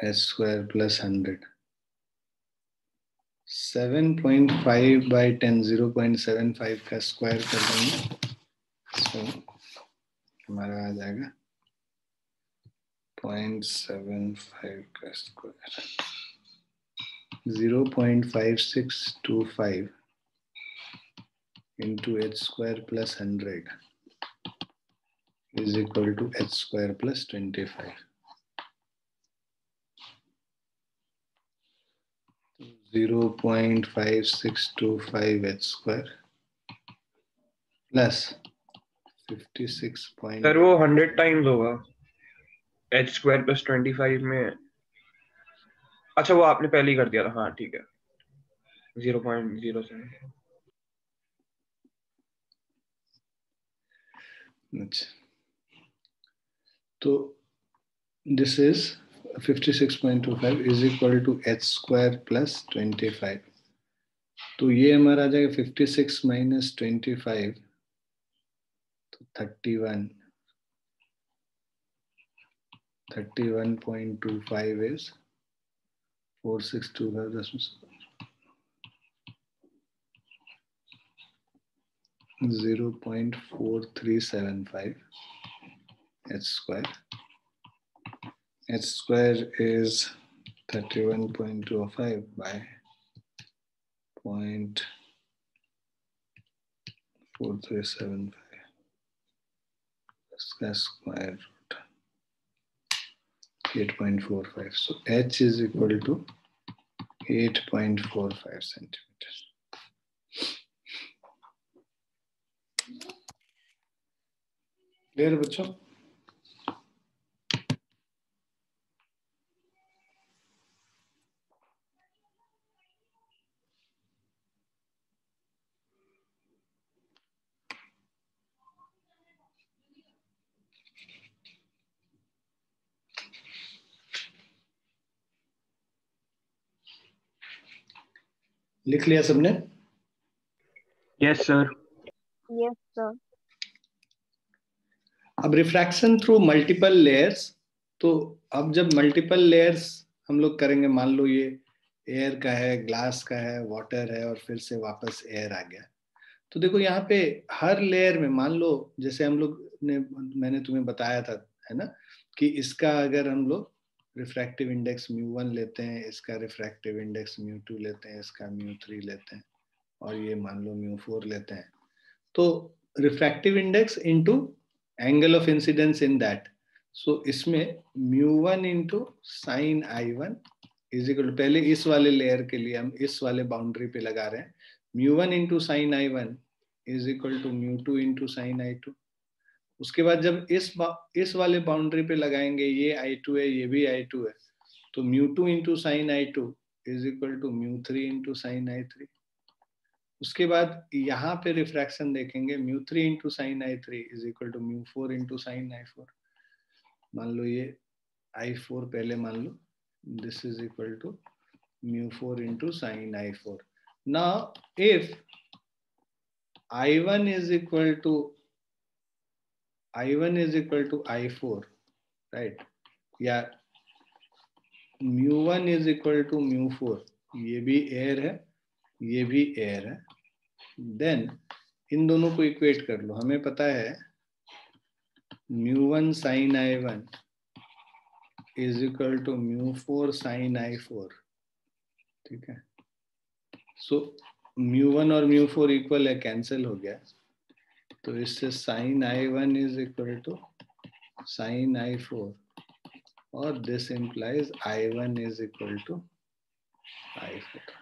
h square plus 100 7.5 by 10 0.75 का स्क्वायर कर देंगे सो हमारा आ जाएगा 0.75 का square 0.5625 into h square plus 100 is equal to h square plus 25. Zero point five six two five h square plus fifty six point. Sir वो hundred times होगा h square plus twenty five में अच्छा वो आपने पहले ही कर दिया था हाँ ठीक है ज़ीरो पॉइंट ज़ीरो सेवन अच्छा तो this is 56.25 is equal to h square plus 25 तो ये हमारा आ जाएगा 56 माइनस 25 तो 31 point four three seven five h square. h square is thirty one point two five by point four three seven five. That's square root eight point four five. So h is equal to eight point four five centimeters. Clear बच्चों लिख लिया सबने? Yes sir Yes, sir. अब refraction through multiple layers तो अब जब multiple layers हम लोग करेंगे मान लो ये एयर का है ग्लास का है वाटर है और फिर से वापस एयर आ गया। तो देखो यहाँ पे हर लेयर में मान लो जैसे हम लोग ने मैंने तुम्हें बताया था है ना कि इसका अगर हम लोग रिफ्रैक्टिव इंडेक्स म्यू वन लेते हैं, इसका रिफ्रैक्टिव इंडेक्स म्यू टू लेते हैं, इसका म्यू थ्री लेते हैं, और ये मान लो म्यू फोर लेते हैं। तो refractive index into angle of incidence in that so इसमें mu one into sine i one is equal पहले इस वाले लेयर के लिए हम इस वाले बाउंड्री पे लगा रहे हैं। Mu one into sine i one is equal to mu two into sine i two उसके बाद जब इस इस वाले बाउंड्री पे लगाएँगे ये आई टू है ये भी आई टू है तो mu two into sine i two is equal to mu three into sine i three उसके बाद यहाँ पे रिफ्रैक्शन देखेंगे mu three into sine i three is equal to mu four into sine i four मान लो ये I four पहले मान लो this is equal to mu 4 into sine i4. Now, if i1 is equal to i1 is equal to i4, right? Yeah, mu 1 is equal to mu 4. ये भी air है ये भी एयर है. देन इन दोनों को इक्वेट कर लो. हमें पता है mu one sine i one is equal to mu four sine i four ठीक है? सो म्यू वन और म्यू फोर इक्वल है कैंसिल हो गया. तो इससे sine i one is equal to sine i four और this implies i one is equal to i four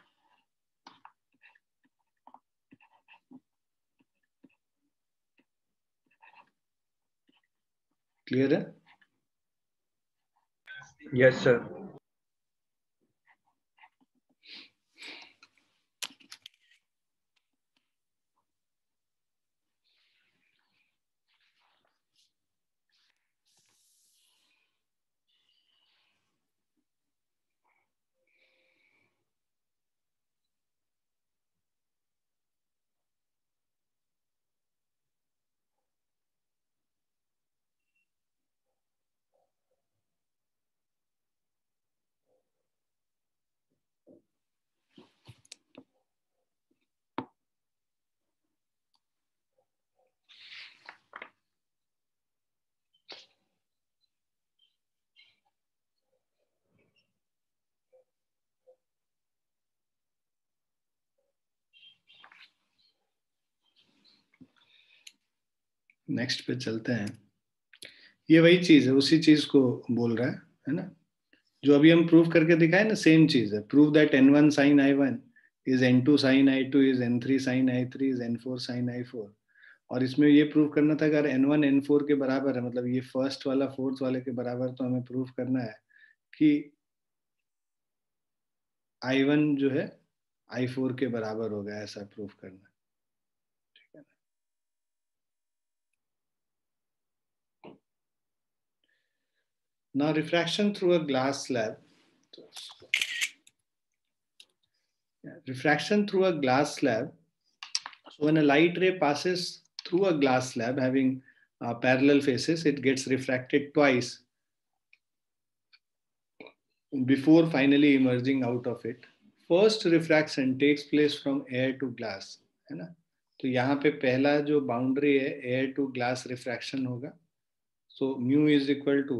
clear है? Yes sir. नेक्स्ट पे चलते हैं। ये वही चीज़ है, उसी चीज़ को बोल रहा है है ना? जो अभी हम प्रूव करके दिखाए ना सेम चीज़ है। Prove that n one sine i one is n two sine i two is n three sine i three is n four sine i four और इसमें ये प्रूव करना था अगर एन वन एन फोर के बराबर है मतलब ये फ़र्स्ट वाला फोर्थ वाले के बराबर तो हमें प्रूव करना है कि आई वन जो है आई फोर के बराबर होगा ऐसा प्रूफ करना। Now refraction through a glass slab. Yeah, refraction through a glass slab. So when a light ray passes through a glass slab having uh, parallel faces, it gets refracted twice before finally emerging out of it. First refraction takes place from air to glass, है ना? तो यहाँ पे पहला जो boundary है air to glass refraction होगा so mu is equal to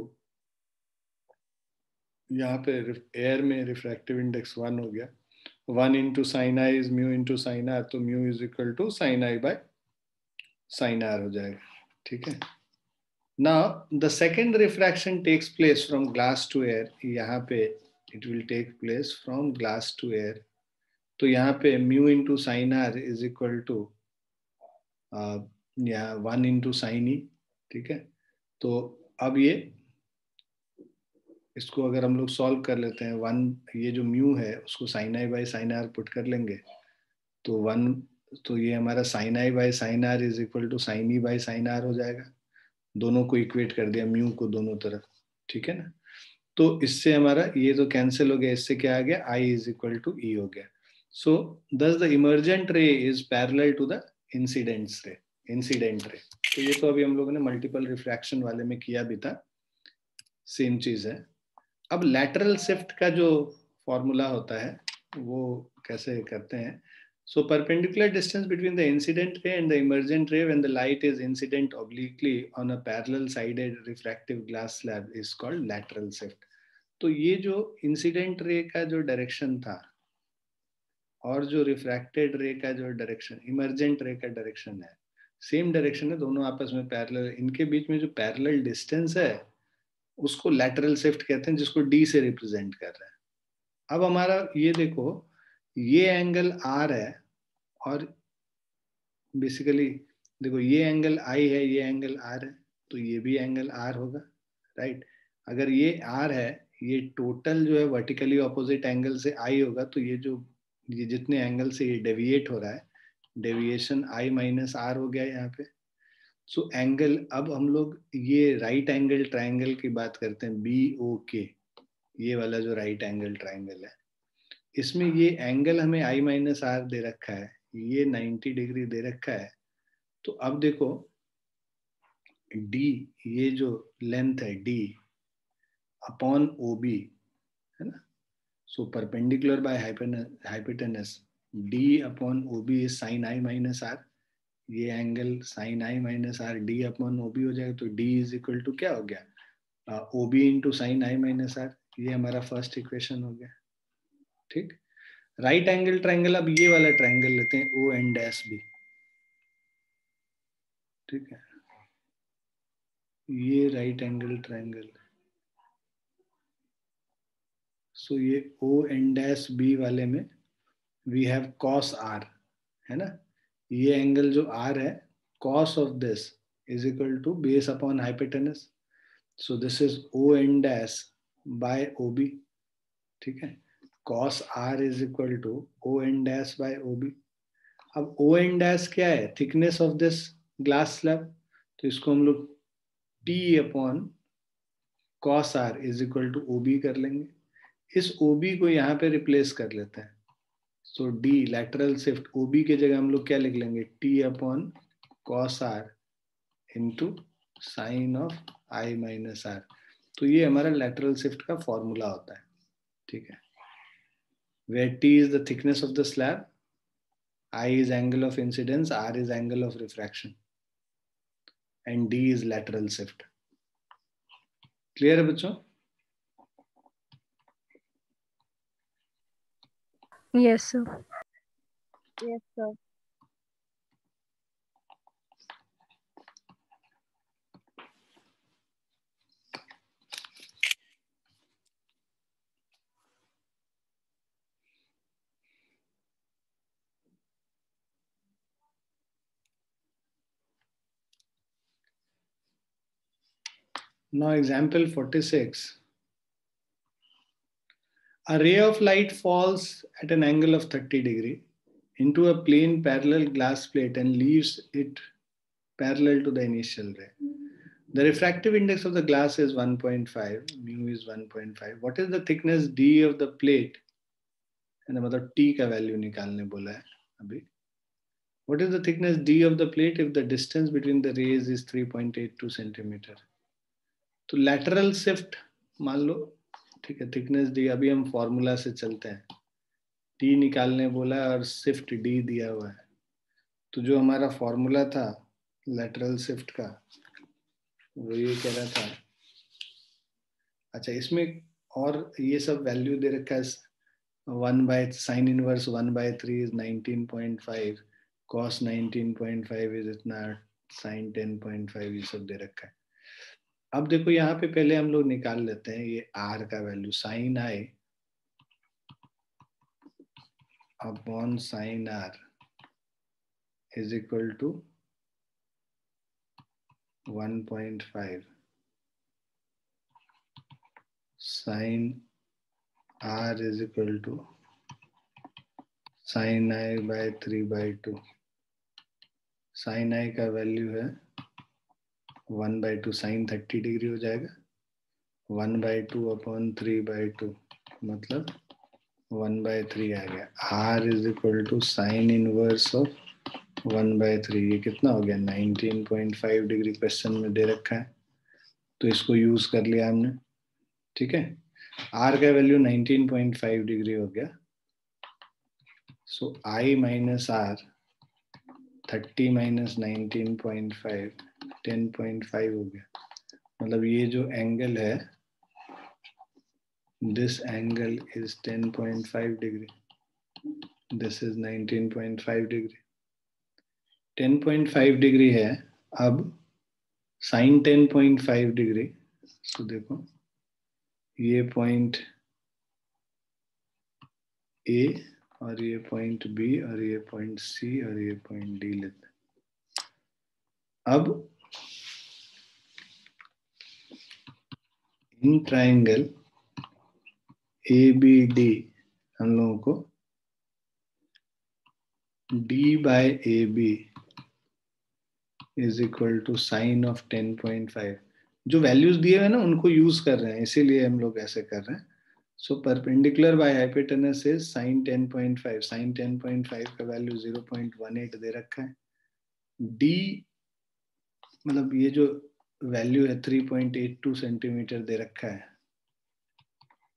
यहाँ पे एयर में रिफ्रैक्टिव इंडेक्स वन हो गया। One into sine i is mu into sine r तो mu is equal to sine i by sine r हो जाएगा। ठीक है? Now the second refraction takes place from glass to air यहाँ पे it will take place from glass to air तो यहाँ पे mu into sine r is equal to यहाँ वन इंटू साइन ई ठीक है? तो अब ये इसको अगर हम लोग सॉल्व कर लेते हैं वन ये जो म्यू है, उसको sine i by sine r put कर लेंगे तो वन तो ये हमारा sine i by sine r is equal to sine e by sine r हो जाएगा। दोनों को इक्वेट कर दिया म्यू को दोनों तरफ़, ठीक है ना? तो इससे हमारा ये तो कैंसिल हो गया, इससे क्या आ गया? I is equal to e हो गया। So this the emergent ray is parallel to the incident ray incident ray तो ये तो अभी हम लोगों ने मल्टीपल रिफ्रैक्शन वाले में किया भी था सेम चीज़ है। अब लैटरल शिफ्ट का जो फॉर्मूला होता है, वो कैसे करते हैं? So perpendicular distance between the incident ray and the emergent ray when the light is incident obliquely on a parallel sided refractive glass slab is called lateral shift तो ये जो इंसिडेंट रे का जो डायरेक्शन था, और जो refracted ray का जो डायरेक्शन इमर्जेंट रे का डायरेक्शन है सेम डायरेक्शन है, दोनों आपस में पैरेलल इनके बीच में जो पैरेलल डिस्टेंस है उसको लैटरल शिफ्ट कहते हैं, जिसको डी से रिप्रेजेंट कर रहा है। अब हमारा ये देखो, ये एंगल आर है और बेसिकली देखो, ये एंगल आई है, ये एंगल आर है तो ये भी एंगल आर होगा राइट अगर ये आर है, ये टोटल जो है वर्टिकली ऑपोजिट एंगल से आई होगा तो ये जो, ये जितने एंगल से ये डेविएट हो रहा है डेविएशन आई माइनस आर हो गया यहाँ पे। सो so, एंगल अब हम लोग ये राइट एंगल ट्राइंगल की बात करते हैं बी ओ के ये वाला जो राइट एंगल ट्राइंगल है। इसमें ये एंगल हमें आई माइनस आर दे रखा है। ये 90 डिग्री दे रखा है। तो अब देखो डी ये जो लेंथ है डी अपॉन ओ बी है ना? So perpendicular by hypotenuse d upon O B sine i minus r ये angle sine i minus r d upon O B हो जाएगा तो डी इज़ इक्वल टू क्या हो गया? O B into sine i minus r ये हमारा first equation हो गया। ठीक? राइट एंगल ट्राइंगल अब ये वाला ट्राइंगल लेते हैं ओ एंड एस बी ठीक है? ये राइट एंगल ट्राइंगल सो ये ओ एंड एस बी वाले में वी हैव कॉस आर है ना? ये एंगल जो आर है cos of this is equal to base upon hypotenuse so this is O N dash by O B ठीक है? Cos r is equal to o n dash by ob अब o n dash क्या है? Thickness of this glass slab तो इसको हम लोग t upon cos r is equal to O B कर लेंगे। इस ob को यहाँ पे रिप्लेस कर लेते हैं। So d lateral shift OB के जगह हम लोग क्या लिख लेंगे? T upon cos r into sine of i minus r तो ये हमारा लैटरल शिफ्ट का फॉर्मूला होता है। ठीक है? Where t is the thickness of the slab i is angle of incidence r is angle of refraction and d is lateral shift clear है बच्चों? Yes, sir. Yes, sir. Now example 46. A ray of light falls at an angle of 30 degree into a plane parallel glass plate and leaves it parallel to the initial ray. The refractive index of the glass is 1.5, mu is 1.5. What is the thickness D of the plate? And मतलब T का value निकालने बोला है अभी. What is the thickness D of the plate if the distance between the rays is 3.82 centimeter? तो lateral shift मान लो ठीक है थिकनेस डी अभी हम फॉर्मूला से चलते हैं। टी निकालने बोला और शिफ्ट डी दिया हुआ है। तो जो हमारा फॉर्मूला था लैटरल शिफ्ट का, वो ये कह रहा था। अच्छा इसमें और ये सब वैल्यू दे रखा है one by sine inverse one by three is nineteen point five cos nineteen point five is इतना साइन टेन पॉइंट फाइव ये सब दे रखा है। अब देखो यहाँ पे पहले हम लोग निकाल लेते हैं, ये आर का value sine i upon sine r is equal to 1.5 sin r is equal to sin i by 3 by 2 sin i का वैल्यू है one by two sine thirty degree हो जाएगा। One by two upon three by two मतलब one by three आ गया। R is equal to sine inverse of one by three. ये कितना हो गया? Nineteen point five degree question में दे रखा है। तो इसको यूज़ कर लिया हमने। ठीक है? आर का value nineteen point five degree हो गया। So i minus r thirty minus nineteen point five ten point five हो गया। मतलब ये जो एंगल है this angle is ten point five degree this is nineteen point five degree ten point five degree है, अब sine ten point five degree तो देखो, ये पॉइंट ए और ये पॉइंट बी और ये पॉइंट सी और ये पॉइंट डी लेते अब in triangle A B D हम लोगों को d by AB is equal to sine of 10.5 जो वैल्यूज़ दिए हुए ना, उनको यूज़ कर रहे हैं, इसीलिए हम लोग ऐसे कर रहे हैं। So perpendicular by hypotenuse is sine 10.5 sin 10.5 का वैल्यू 0.18 दे रखा है। डी मतलब ये जो वैल्यू है 3.82 सेंटीमीटर दे रखा है।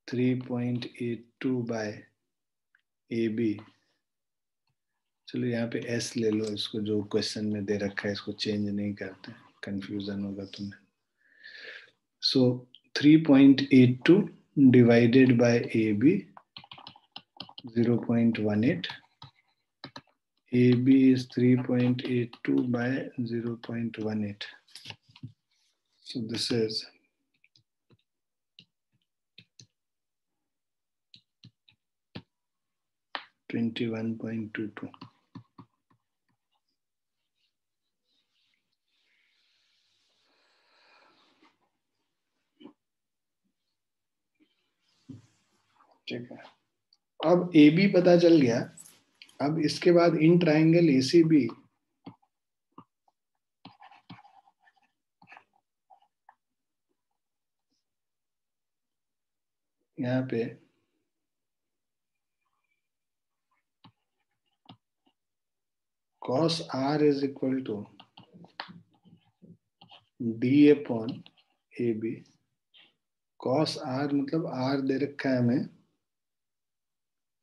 3.82 बाय ए बी चलो यहाँ पे एस ले लो, इसको जो क्वेश्चन में दे रखा है, इसको चेंज नहीं करते कंफ्यूजन होगा तुम्हें। So 3.82 divided by A B 0.18 A B is 3.82 by 0.18 so this is. Twenty-one point two two. ठीक है। अब ए बी पता चल गया। अब इसके बाद in triangle A C B यहाँ पे। cos r is equal to d upon A B cos r मतलब r दे रखा है हमें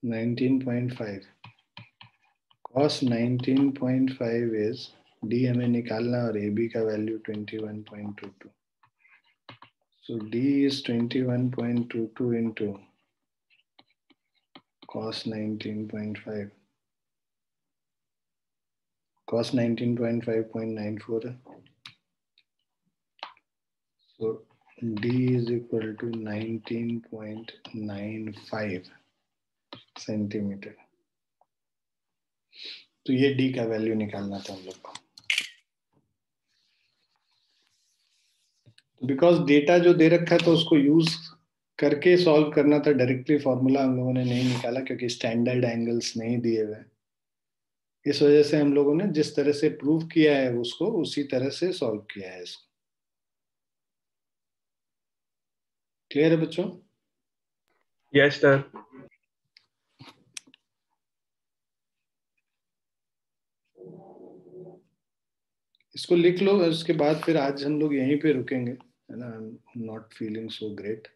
19.5 cos 19.5 इज़ d हमें निकालना और ए बी का value 21.22 so d is 21.22 into cos 19.5 cos 19.5.94 so d is equal to 19.95 centimetre तो ये d का वैल्यू निकालना था हम लोग को बिकॉज़ डेटा जो दे रखा है तो उसको यूज़ करके सॉल्व करना था डायरेक्टली फॉर्मूला हम लोगों ने नहीं निकाला क्योंकि स्टैंडर्ड एंगल्स नहीं दिए हुए। इस वजह से हम लोगों ने जिस तरह से प्रूव किया है उसको उसी तरह से सॉल्व किया है इसको। क्लियर है बच्चों? यस सर इसको लिख लो उसके बाद फिर आज हम लोग यहीं पे रुकेंगे। है ना नॉट फीलिंग सो ग्रेट